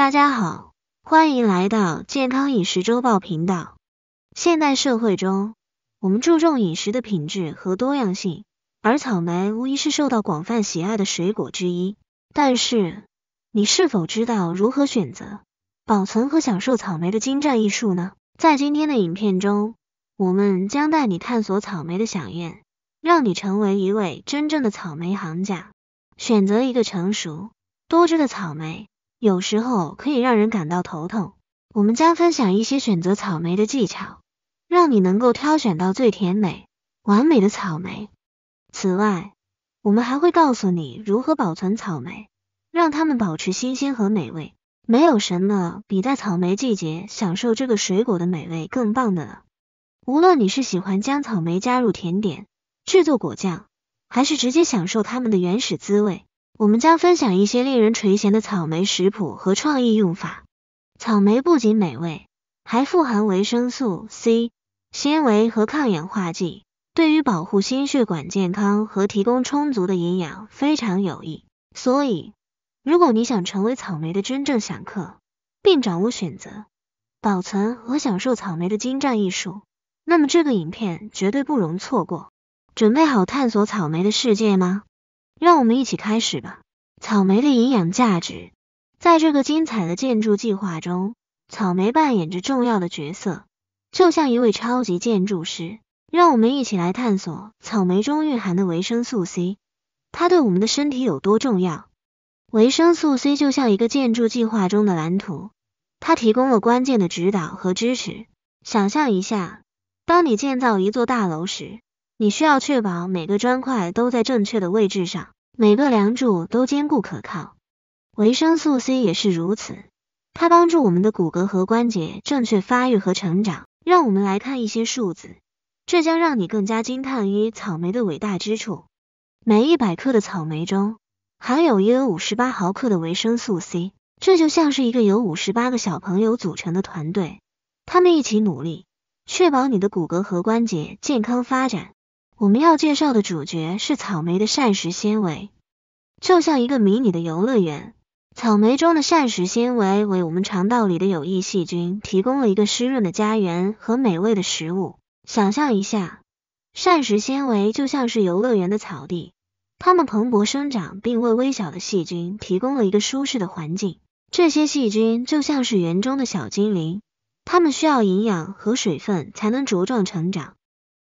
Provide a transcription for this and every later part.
大家好，欢迎来到健康饮食周报频道。现代社会中，我们注重饮食的品质和多样性，而草莓无疑是受到广泛喜爱的水果之一。但是，你是否知道如何选择、保存和享受草莓的精湛艺术呢？在今天的影片中，我们将带你探索草莓的享宴，让你成为一位真正的草莓行家。选择一个成熟、多汁的草莓。有时候可以让人感到头痛。我们将分享一些选择草莓的技巧，让你能够挑选到最甜美、完美的草莓。此外，我们还会告诉你如何保存草莓，让它们保持新鲜和美味。没有什么比在草莓季节享受这个水果的美味更棒的了。无论你是喜欢将草莓加入甜点、制作果酱，还是直接享受它们的原始滋味。我们将分享一些令人垂涎的草莓食谱和创意用法。草莓不仅美味，还富含维生素 C、纤维和抗氧化剂，对于保护心血管健康和提供充足的营养非常有益。所以，如果你想成为草莓的真正享客，并掌握选择、保存和享受草莓的精湛艺术，那么这个影片绝对不容错过。准备好探索草莓的世界吗？让我们一起开始吧。草莓的营养价值，在这个精彩的建筑计划中，草莓扮演着重要的角色，就像一位超级建筑师。让我们一起来探索草莓中蕴含的维生素 C，它对我们的身体有多重要？维生素 C 就像一个建筑计划中的蓝图，它提供了关键的指导和支持。想象一下，当你建造一座大楼时，你需要确保每个砖块都在正确的位置上，每个梁柱都坚固可靠。维生素 C 也是如此，它帮助我们的骨骼和关节正确发育和成长。让我们来看一些数字，这将让你更加惊叹于草莓的伟大之处。每一百克的草莓中含有约五十八毫克的维生素 C，这就像是一个由五十八个小朋友组成的团队，他们一起努力，确保你的骨骼和关节健康发展。我们要介绍的主角是草莓的膳食纤维，就像一个迷你的游乐园。草莓中的膳食纤维为我们肠道里的有益细菌提供了一个湿润的家园和美味的食物。想象一下，膳食纤维就像是游乐园的草地，它们蓬勃生长，并为微小的细菌提供了一个舒适的环境。这些细菌就像是园中的小精灵，它们需要营养和水分才能茁壮成长。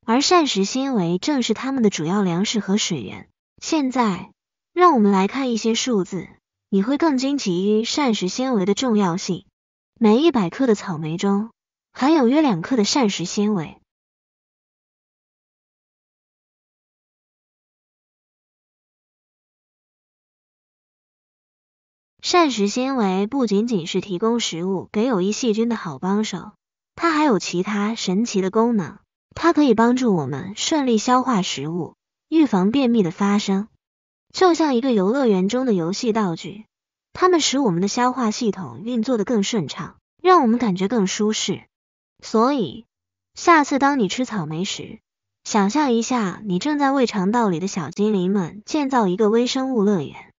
而膳食纤维正是它们的主要粮食和水源。现在，让我们来看一些数字，你会更惊奇于膳食纤维的重要性。每一百克的草莓中含有约两克的膳食纤维。膳食纤维不仅仅是提供食物给有益细菌的好帮手，它还有其他神奇的功能。它可以帮助我们顺利消化食物，预防便秘的发生。就像一个游乐园中的游戏道具，它们使我们的消化系统运作的更顺畅，让我们感觉更舒适。所以，下次当你吃草莓时，想象一下，你正在为肠道里的小精灵们建造一个微生物乐园。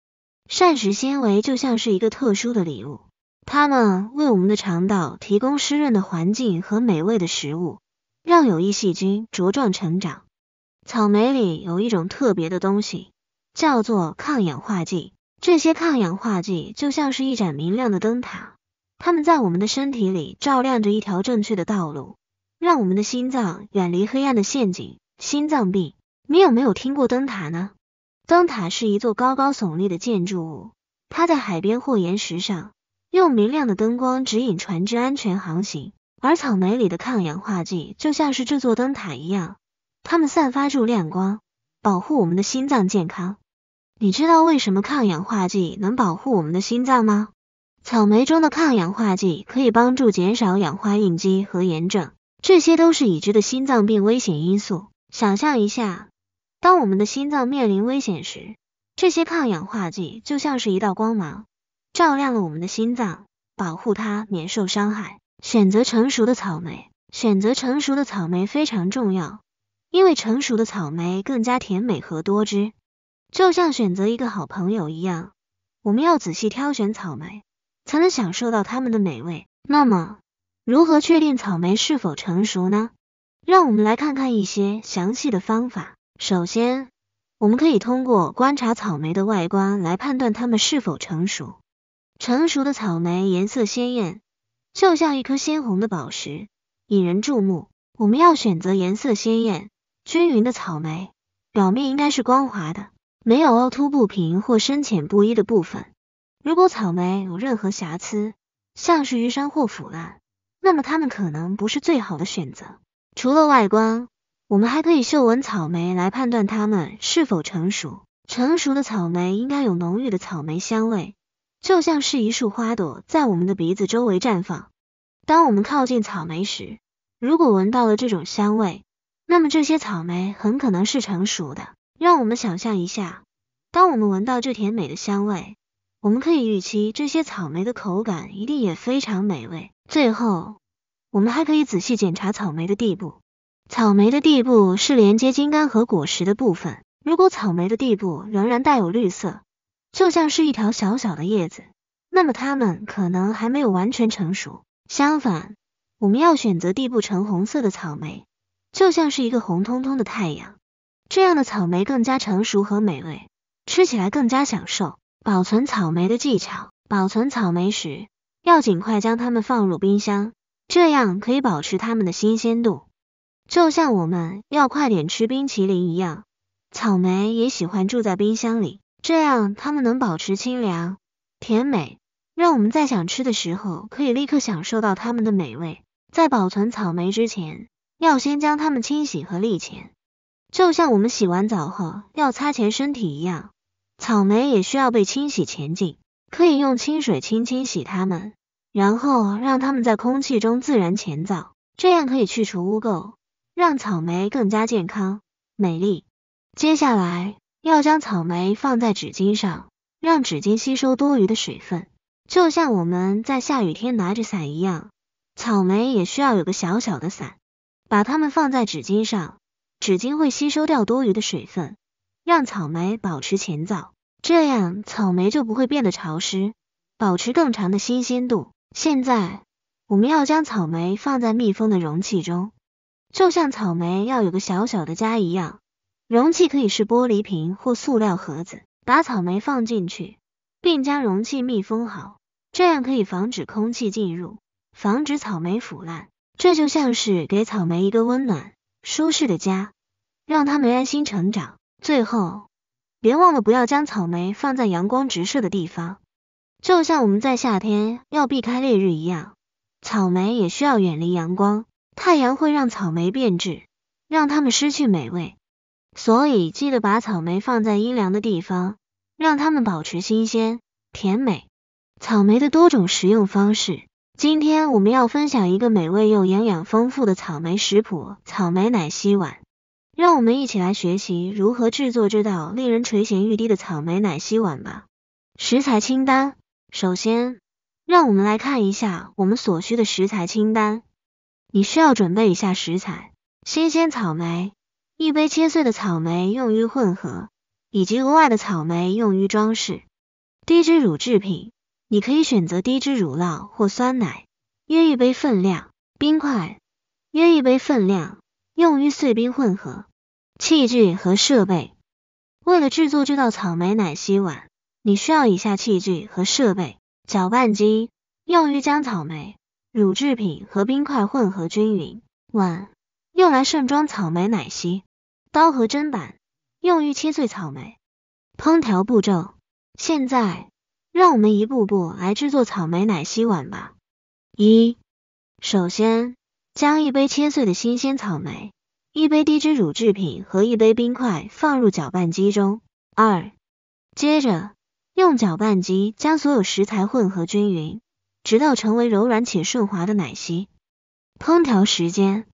膳食纤维就像是一个特殊的礼物，它们为我们的肠道提供湿润的环境和美味的食物。让有益细菌茁壮成长。草莓里有一种特别的东西，叫做抗氧化剂。这些抗氧化剂就像是一盏明亮的灯塔，它们在我们的身体里照亮着一条正确的道路，让我们的心脏远离黑暗的陷阱——心脏病。你有没有听过灯塔呢？灯塔是一座高高耸立的建筑物，它在海边或岩石上，用明亮的灯光指引船只安全航行。而草莓里的抗氧化剂就像是这座灯塔一样，它们散发出亮光，保护我们的心脏健康。你知道为什么抗氧化剂能保护我们的心脏吗？草莓中的抗氧化剂可以帮助减少氧化应激和炎症，这些都是已知的心脏病危险因素。想象一下，当我们的心脏面临危险时，这些抗氧化剂就像是一道光芒，照亮了我们的心脏，保护它免受伤害。选择成熟的草莓，选择成熟的草莓非常重要，因为成熟的草莓更加甜美和多汁。就像选择一个好朋友一样，我们要仔细挑选草莓，才能享受到它们的美味。那么，如何确定草莓是否成熟呢？让我们来看看一些详细的方法。首先，我们可以通过观察草莓的外观来判断它们是否成熟。成熟的草莓颜色鲜艳，就像一颗鲜红的宝石，引人注目。我们要选择颜色鲜艳、均匀的草莓，表面应该是光滑的，没有凹凸不平或深浅不一的部分。如果草莓有任何瑕疵，像是淤伤或腐烂，那么它们可能不是最好的选择。除了外观，我们还可以嗅闻草莓来判断它们是否成熟。成熟的草莓应该有浓郁的草莓香味，就像是一束花朵在我们的鼻子周围绽放。当我们靠近草莓时，如果闻到了这种香味，那么这些草莓很可能是成熟的。让我们想象一下，当我们闻到这甜美的香味，我们可以预期这些草莓的口感一定也非常美味。最后，我们还可以仔细检查草莓的地部。草莓的地部是连接茎干和果实的部分。如果草莓的地部仍然带有绿色，就像是一条小小的叶子，那么它们可能还没有完全成熟。相反，我们要选择地部呈红色的草莓，就像是一个红彤彤的太阳。这样的草莓更加成熟和美味，吃起来更加享受。保存草莓的技巧：保存草莓时，要尽快将它们放入冰箱。这样可以保持它们的新鲜度，就像我们要快点吃冰淇淋一样，草莓也喜欢住在冰箱里，这样它们能保持清凉、甜美，让我们在想吃的时候可以立刻享受到它们的美味。在保存草莓之前，要先将它们清洗和沥乾，就像我们洗完澡后要擦乾身体一样，草莓也需要被清洗前净，可以用清水轻轻洗它们。然后让它们在空气中自然乾燥，这样可以去除污垢，让草莓更加健康美丽。接下来要将草莓放在纸巾上，让纸巾吸收多余的水分，就像我们在下雨天拿着伞一样，草莓也需要有个小小的伞。把它们放在纸巾上，纸巾会吸收掉多余的水分，让草莓保持乾燥，这样草莓就不会变得潮湿，保持更长的新鲜度。现在我们要将草莓放在密封的容器中，就像草莓要有个小小的家一样。容器可以是玻璃瓶或塑料盒子，把草莓放进去，并将容器密封好，这样可以防止空气进入，防止草莓腐烂。这就像是给草莓一个温暖、舒适的家，让它们安心成长。最后，别忘了不要将草莓放在阳光直射的地方。就像我们在夏天要避开烈日一样，草莓也需要远离阳光。太阳会让草莓变质，让它们失去美味。所以记得把草莓放在阴凉的地方，让它们保持新鲜、甜美。草莓的多种食用方式，今天我们要分享一个美味又营养丰富的草莓食谱——草莓奶昔碗。让我们一起来学习如何制作这道令人垂涎欲滴的草莓奶昔碗吧。食材清单。首先，让我们来看一下我们所需的食材清单。你需要准备以下食材：新鲜草莓，一杯切碎的草莓用于混合，以及额外的草莓用于装饰。低脂乳制品，你可以选择低脂乳酪或酸奶，约一杯分量。冰块，约一杯分量，用于碎冰混合。器具和设备，为了制作这道草莓奶昔碗。你需要以下器具和设备：搅拌机，用于将草莓、乳制品和冰块混合均匀；碗，用来盛装草莓奶昔；刀和砧板，用于切碎草莓。烹调步骤：现在，让我们一步步来制作草莓奶昔碗吧。一、首先，将一杯切碎的新鲜草莓、一杯低脂乳制品和一杯冰块放入搅拌机中。二、接着。用搅拌机将所有食材混合均匀，直到成为柔软且顺滑的奶昔。烹调时间，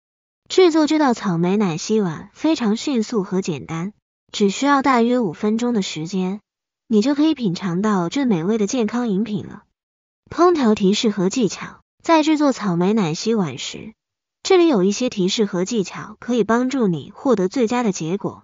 制作这道草莓奶昔碗非常迅速和简单，只需要大约五分钟的时间，你就可以品尝到这美味的健康饮品了。烹调提示和技巧，在制作草莓奶昔碗时，这里有一些提示和技巧可以帮助你获得最佳的结果。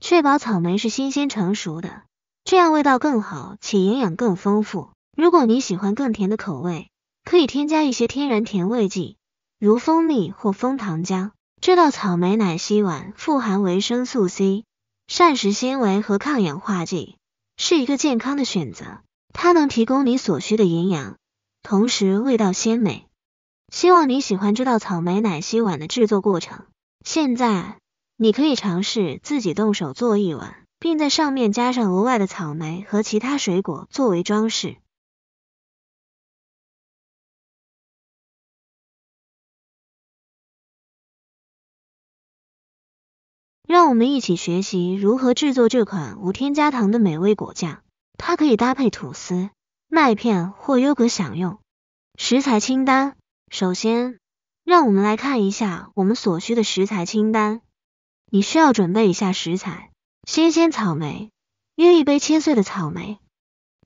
确保草莓是新鲜成熟的。这样味道更好且营养更丰富。如果你喜欢更甜的口味，可以添加一些天然甜味剂，如蜂蜜或枫糖浆。这道草莓奶昔碗富含维生素 C、膳食纤维和抗氧化剂，是一个健康的选择。它能提供你所需的营养，同时味道鲜美。希望你喜欢这道草莓奶昔碗的制作过程。现在，你可以尝试自己动手做一碗，并在上面加上额外的草莓和其他水果作为装饰。让我们一起学习如何制作这款无添加糖的美味果酱。它可以搭配吐司、麦片或优格享用。食材清单：首先，让我们来看一下我们所需的食材清单。你需要准备以下食材：新鲜草莓，约一杯切碎的草莓；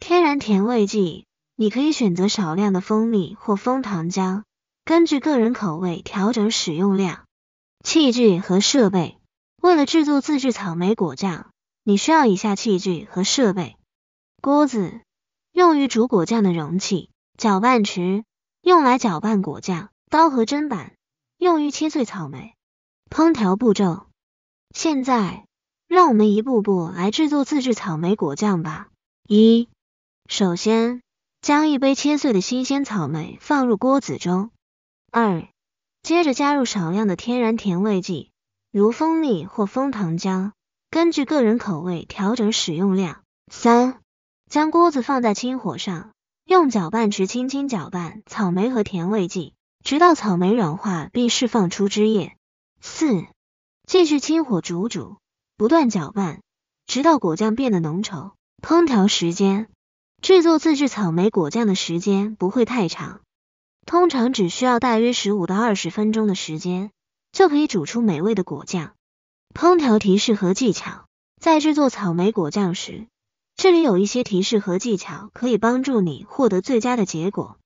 天然甜味剂，你可以选择少量的蜂蜜或枫糖浆，根据个人口味调整使用量；器具和设备。为了制作自制草莓果酱，你需要以下器具和设备：锅子，用于煮果酱的容器；搅拌池，用来搅拌果酱；刀和砧板，用于切碎草莓。烹调步骤：现在，让我们一步步来制作自制草莓果酱吧。一、首先，将一杯切碎的新鲜草莓放入锅子中。二、接着加入少量的天然甜味剂。如蜂蜜或枫糖浆，根据个人口味调整使用量。三、将锅子放在清火上，用搅拌池轻轻搅拌草莓和甜味剂，直到草莓软化并释放出汁液。四、继续清火煮煮，不断搅拌，直到果酱变得浓稠。烹调时间：制作自制草莓果酱的时间不会太长，通常只需要大约十五到二十分钟的时间。就可以煮出美味的果酱。烹调提示和技巧：在制作草莓果酱时，这里有一些提示和技巧可以帮助你获得最佳的结果。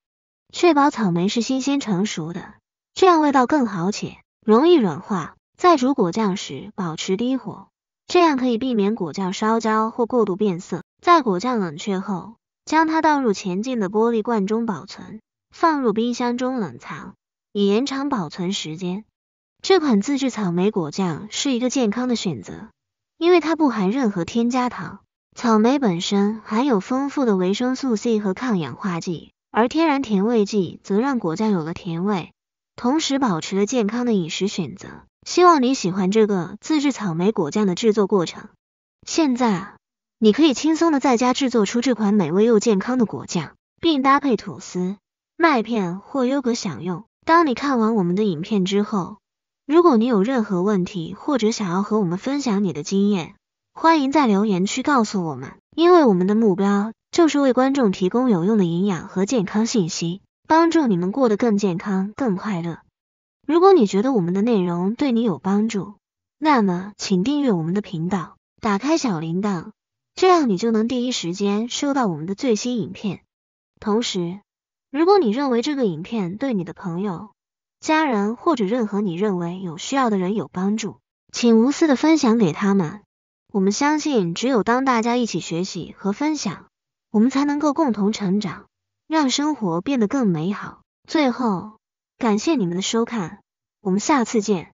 确保草莓是新鲜成熟的，这样味道更好且容易软化。在煮果酱时保持低火，这样可以避免果酱烧焦或过度变色。在果酱冷却后，将它倒入前进的玻璃罐中保存，放入冰箱中冷藏，以延长保存时间。这款自制草莓果酱是一个健康的选择，因为它不含任何添加糖。草莓本身含有丰富的维生素 C 和抗氧化剂，而天然甜味剂则让果酱有了甜味，同时保持了健康的饮食选择。希望你喜欢这个自制草莓果酱的制作过程。现在，你可以轻松的在家制作出这款美味又健康的果酱，并搭配吐司、麦片或优格享用。当你看完我们的影片之后，如果你有任何问题，或者想要和我们分享你的经验，欢迎在留言区告诉我们。因为我们的目标就是为观众提供有用的营养和健康信息，帮助你们过得更健康、更快乐。如果你觉得我们的内容对你有帮助，那么请订阅我们的频道，打开小铃铛，这样你就能第一时间收到我们的最新影片。同时，如果你认为这个影片对你的朋友，家人或者任何你认为有需要的人有帮助，请无私的分享给他们。我们相信，只有当大家一起学习和分享，我们才能够共同成长，让生活变得更美好。最后，感谢你们的收看，我们下次见。